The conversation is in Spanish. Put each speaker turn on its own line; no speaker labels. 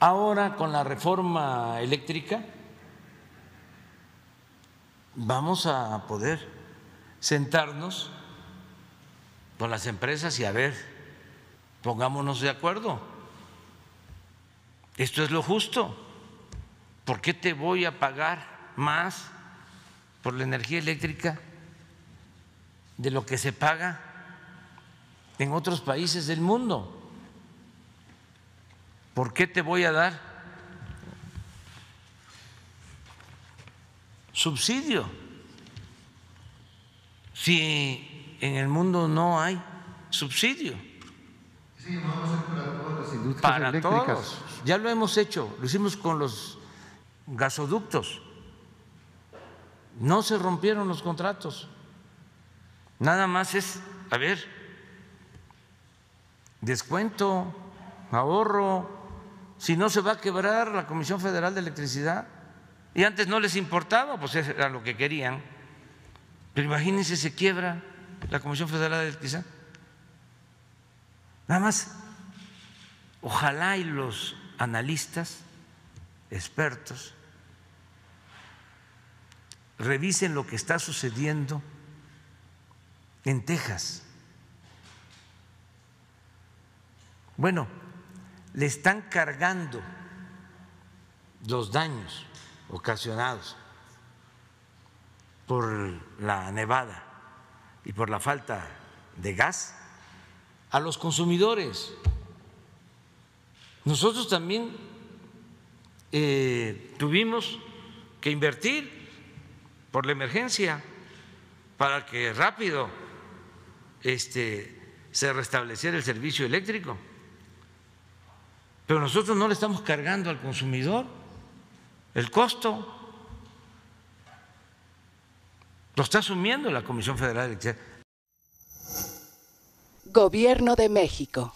Ahora con la reforma eléctrica vamos a poder sentarnos con las empresas y a ver, pongámonos de acuerdo. Esto es lo justo. ¿Por qué te voy a pagar más por la energía eléctrica de lo que se paga en otros países del mundo? ¿Por qué te voy a dar subsidio si en el mundo no hay subsidio?
Sí, vamos a para todas las industrias
Para
eléctricas.
todos. Ya lo hemos hecho, lo hicimos con los gasoductos. No se rompieron los contratos. Nada más es, a ver, descuento, ahorro, si no se va a quebrar la Comisión Federal de Electricidad. Y antes no les importaba, pues era lo que querían. Pero imagínense, se quiebra la Comisión Federal de Electricidad. Nada más, ojalá y los analistas, expertos, revisen lo que está sucediendo en Texas. Bueno, le están cargando los daños ocasionados por la nevada y por la falta de gas a los consumidores. Nosotros también eh, tuvimos que invertir por la emergencia para que rápido este, se restableciera el servicio eléctrico. Pero nosotros no le estamos cargando al consumidor el costo. Lo está asumiendo la Comisión Federal de Electricidad.
Gobierno de México.